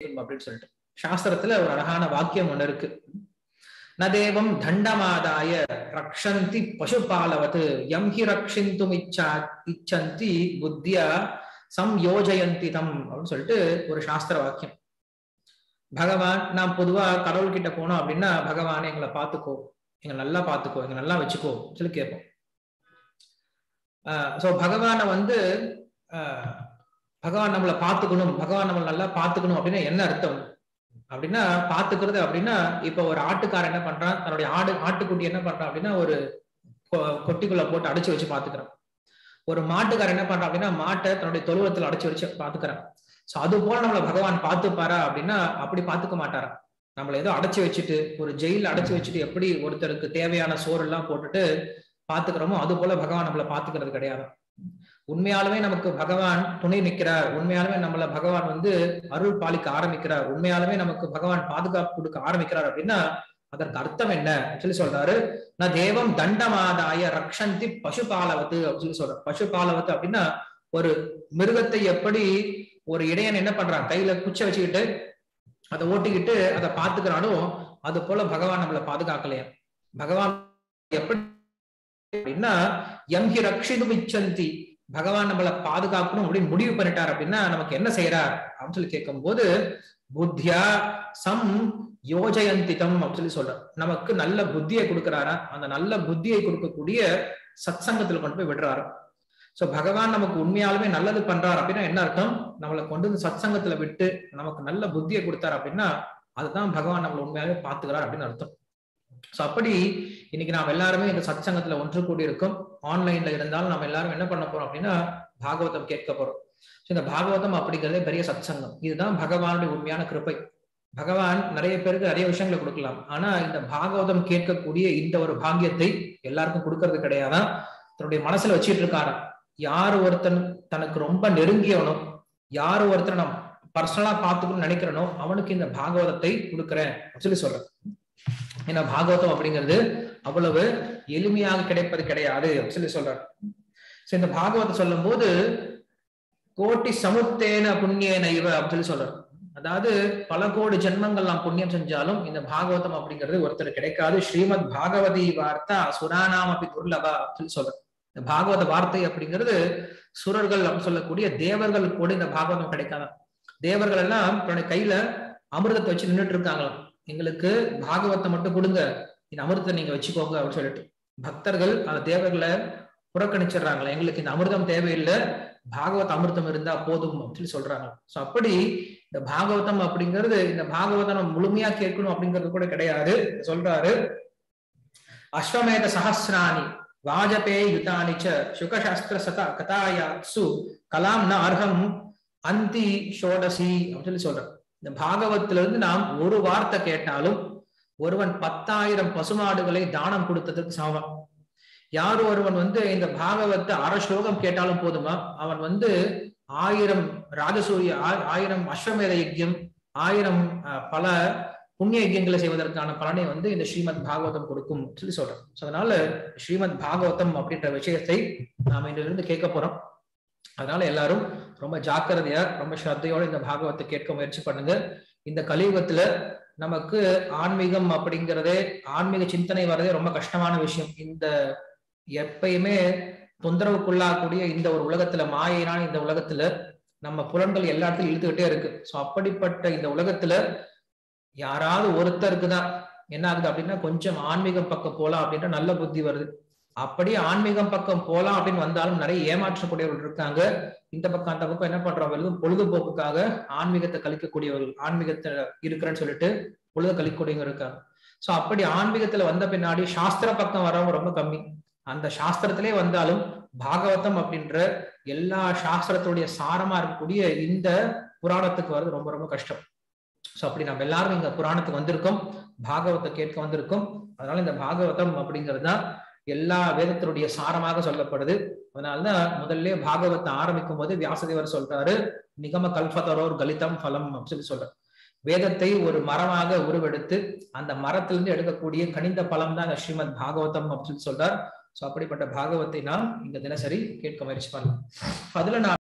அப்படின்னு சொல்லிட்டு. சாஸ்திரத்துல ஒரு அழகான வாக்கியம் ஒண்ணு இருக்கு. நதேவம் தண்டமாதாய ரக்ஷந்தி பசுபாலவது. எம் ஹி ரக்ஷிந்தும் இச்சா இச்சந்தி புத்தியா சம்யோஜயந்தி தம் அப்படின்னு சொல்லிட்டு ஒரு சாஸ்திர வாக்கியம். பகவான் நாம் பொதுவா கடவுள் கிட்ட போனோம் அப்படின்னா பகவான் எங்களை பார்த்துக்கோ. எங்களை நல்லா பார்த்துக்கோ. எங்களை நல்லா வச்சுக்கோ சொல்லி கேட்போம். ஸோ பகவானை வந்து பகவான் நம்மளை பார்த்துக்கணும் பகவான் நம்மளை நல்லா பார்த்துக்கணும் அப்படின்னா என்ன அர்த்தம்? அப்படின்னா பாத்துக்கிறது அப்படின்னா இப்ப ஒரு ஆட்டுக்காரன் என்ன பண்றான்? தன்னுடைய ஆடு ஆட்டுக்குட்டி என்ன பண்றான் அப்படின்னா ஒரு கொட்டிக்குள்ள போட்டு அடைச்சு வச்சு பாத்துக்கிறான் ஒரு மாட்டுக்காரன் என்ன பண்றான் அப்படின்னா மாட்டை தன்னுடைய தொழுவத்துல அடைச்சு வச்சு பாத்துக்கிறான் சோ அது போல நம்மள பகவான் பார்த்துப்பாரா அப்படின்னா அப்படி பாத்துக்க மாட்டாரா நம்மள ஏதோ அடைச்சு வச்சுட்டு ஒரு ஜெயில அடைச்சு வச்சுட்டு எப்படி ஒருத்தருக்கு தேவையான சோறு எல்லாம் போட்டுட்டு பாத்துக்கிறோமோ அது போல பகவான் நம்மள பாத்துக்கிறது கிடையாது. உண்மையாலுமே நமக்கு பகவான் துணை நிற்கிறார். உண்மையாலுமே நம்மள பகவான் வந்து அருள் பாலிக்க ஆரம்பிக்கிறார். உண்மையாலுமே நமக்கு பகவான் பாதுகாப்பு கொடுக்க ஆரம்பிக்கிறார் அப்படின்னா அதற்கு அர்த்தம் என்ன சொல்லி சொல்றாரு. நான் தேவம் தண்டமாதாய ரக்ஷந்தி பசுபாலவத்து அப்படின்னு சொல்லி சொல்ற பசுபாலவத்து அப்படின்னா ஒரு மிருகத்தை எப்படி ஒரு இடையன் என்ன பண்றான்? கையில குச்சை வச்சுக்கிட்டு அதை ஓட்டிக்கிட்டு அதை பாத்துக்கிறானோ அது போல பகவான் நம்மளை பாதுகாக்கலையா? பகவான் எப்படி அப்படின்னா எம்ஹி ரக்ஷிது இச்சந்தி பகவான் நம்மளை பாதுகாக்கணும் அப்படின்னு முடிவு பண்ணிட்டார் அப்படின்னா நமக்கு என்ன செய்யறார் அப்படின்னு சொல்லி கேட்கும் போது புத்தியா சம் யோஜயந்திதம் அப்படின்னு சொல்லி சொல்ற நமக்கு நல்ல புத்தியை கொடுக்கிறாரா? அந்த நல்ல புத்தியை கொடுக்கக்கூடிய சத் சங்கத்துல கொண்டு போய் விடுறாரு. சோ பகவான் நமக்கு உண்மையாலுமே நல்லது பண்றாரு அப்படின்னா என்ன அர்த்தம்? நம்மளை கொண்டு வந்து சத் சங்கத்துல விட்டு நமக்கு நல்ல புத்தியை கொடுத்தாரு அப்படின்னா அதுதான் பகவான் நம்மளை உண்மையாலுமே பாத்துக்கிறார் அப்படின்னு அர்த்தம். சோ அப்படி இன்னைக்கு நாம் எல்லாருமே இந்த சத் சங்கத்துல ஒன்று கூடி இருக்கும் ஆன்லைன்ல இருந்தாலும் நம்ம எல்லாரும் என்ன பண்ண போறோம் அப்படின்னா பாகவதம் கேட்க போறோம். இந்த பாகவதம் அப்படிங்கிறதே பெரிய சத் சங்கம் இதுதான் பகவானுடைய உண்மையான கிருப்பை பகவான் நிறைய பேருக்கு நிறைய விஷயங்களை கொடுக்கலாம். ஆனா இந்த பாகவதம் கேட்கக்கூடிய இந்த ஒரு பாக்கியத்தை எல்லாருக்கும் கொடுக்கறது கிடையாதான் தன்னுடைய மனசுல வச்சிட்டு இருக்காரா? யார் ஒருத்தன் தனக்கு ரொம்ப நெருங்கியவனோ யார் ஒருத்தன் நான் பர்சனலா பார்த்துக்கணும்னு நினைக்கிறனோ அவனுக்கு இந்த பாகவதத்தை கொடுக்குறேன் சொல்லி சொல்றேன் ஏன்னா பாகவதம் அப்படிங்கிறது அவ்வளவு எளிமையாக கிடைப்பது கிடையாது சொல்லி சொல்றாரு. இந்த பாகவத சொல்லும் போது கோட்டி சமுத்தேன புண்ணியன இவ அப்படின்னு சொல்லி சொல்றாரு. அதாவது பல கோடி ஜென்மங்கள் நாம் புண்ணியம் செஞ்சாலும் இந்த பாகவதம் அப்படிங்கிறது ஒருத்தர் கிடைக்காது. ஸ்ரீமத் பாகவதி வார்த்தா சுரானாம் அப்படி துர்லபா அப்படின்னு சொல்றாரு. இந்த பாகவத வார்த்தை அப்படிங்கிறது சுரர்கள் அப்படின்னு சொல்லக்கூடிய தேவர்கள் கூட இந்த பாகவதம் கிடைக்காதான். தேவர்கள் எல்லாம் தன்னுடைய கையில அமிர்தத்தை வச்சு நின்றுட்டு இருக்காங்களாம். எங்களுக்கு பாகவத்தை மட்டும் கொடுங்க. இந்த அமிர்தத்தை நீங்க வச்சுக்கோங்க அப்படின்னு சொல்லிட்டு. பக்தர்கள் அந்த தேவர்களை புறக்கணிச்சிடுறாங்களே எங்களுக்கு இந்த அமிர்தம் தேவையில்லை. பாகவத் அமிர்தம் இருந்தா போதும் அப்படின்னு சொல்றாங்க. சோ அப்படி இந்த பாகவதம் அப்படிங்கிறது இந்த பாகவதம் நம்ம முழுமையா கேட்கணும் அப்படிங்கிறது கூட கிடையாது. சொல்றாரு அஸ்வமேத சஹசிராணி வாஜபே யுதானிச்ச சுகசாஸ்திர சதா கதாயாசு கலாம் ந அர்ஹம் அந்தி ஷோடசி அப்படின்னு சொல்லி சொல்றாரு. இந்த பாகவத்துல இருந்து நாம் ஒரு வார்த்தை கேட்டாலும் ஒருவன் பத்தாயிரம் பசுமாடுகளை தானம் கொடுத்ததுக்கு சமம். யார் ஒருவன் வந்து இந்த பாகவத்தை அரை ஸ்லோகம் கேட்டாலும் போதுமா? அவன் வந்து ஆயிரம் ராஜசூரிய ஆயிரம் அஸ்வமேத யஜ்யம் ஆயிரம் பல புண்ணிய யஜ்யங்களை செய்வதற்கான பலனை வந்து இந்த ஸ்ரீமத் பாகவதம் கொடுக்கும் சொல்லி சொல்றோம் அதனால ஸ்ரீமத் பாகவதம் அப்படின்ற விஷயத்தை நாம் இன்றிலிருந்து கேட்க போறோம். அதனால எல்லாரும் ரொம்ப ஜாக்கிரதையா ரொம்ப ஸ்ரத்தையோட இந்த பாகவத்தை கேட்க முயற்சி பண்ணுங்க. இந்த கலியுகத்துல நமக்கு ஆன்மீகம் அப்படிங்கிறதே ஆன்மீக சிந்தனை வர்றதே ரொம்ப கஷ்டமான விஷயம். இந்த எப்பயுமே தொந்தரவுக்குள்ளாகக்கூடிய இந்த ஒரு உலகத்துல மாயினான இந்த உலகத்துல நம்ம புலன்கள் எல்லா இடத்துலையும் இழுத்துக்கிட்டே இருக்கு. ஸோ அப்படிப்பட்ட இந்த உலகத்துல யாராவது ஒருத்தருக்கு தான் என்ன ஆகுது அப்படின்னா கொஞ்சம் ஆன்மீகம் பக்கம் போலாம் அப்படின்ற நல்ல புத்தி வருது. அப்படியே ஆன்மீகம் பக்கம் போலாம் அப்படின்னு வந்தாலும் நிறைய ஏமாற்றக்கூடியவர்கள் இருக்காங்க. இந்த பக்கம் அந்த பக்கம் என்ன பண்றவங்க பொழுதுபோக்குக்காக ஆன்மீகத்தை கழிக்கக்கூடியவர்கள் ஆன்மீகத்தை இருக்கிறேன்னு சொல்லிட்டு பொழுது கழிக்கக்கூடியவங்க இருக்காங்க. சோ அப்படி ஆன்மீகத்துல வந்த பின்னாடி சாஸ்திர பக்கம் வரவங்க ரொம்ப கம்மி. அந்த சாஸ்திரத்திலே வந்தாலும் பாகவதம் அப்படின்ற எல்லா சாஸ்திரத்துடைய சாரமா இருக்கக்கூடிய இந்த புராணத்துக்கு வர்றது ரொம்ப ரொம்ப கஷ்டம். சோ அப்படி நம்ம எல்லாரும் இங்க புராணத்துக்கு வந்திருக்கோம். பாகவத்தை கேட்க வந்திருக்கோம். அதனால இந்த பாகவதம் அப்படிங்கிறது தான் எல்லா வேதத்தினுடைய சாரமாக சொல்லப்படுது. அதனாலதான் முதல்ல பாகவத்தை ஆரம்பிக்கும் போது வியாசதேவர் சொல்றாரு நிகம கல்பதரோர் கலிதம் பலம் அப்படின்னு சொல்லி சொல்றாரு. வேதத்தை ஒரு மரமாக உருவெடுத்து அந்த மரத்திலிருந்து எடுக்கக்கூடிய கனிந்த பலம் தான் ஸ்ரீமத் பாகவதம் அப்படின்னு சொல்றார். சோ அப்படிப்பட்ட பாகவத்தை நாம் இங்க தினசரி கேட்க முயற்சி பண்ணலாம். அதுல நான்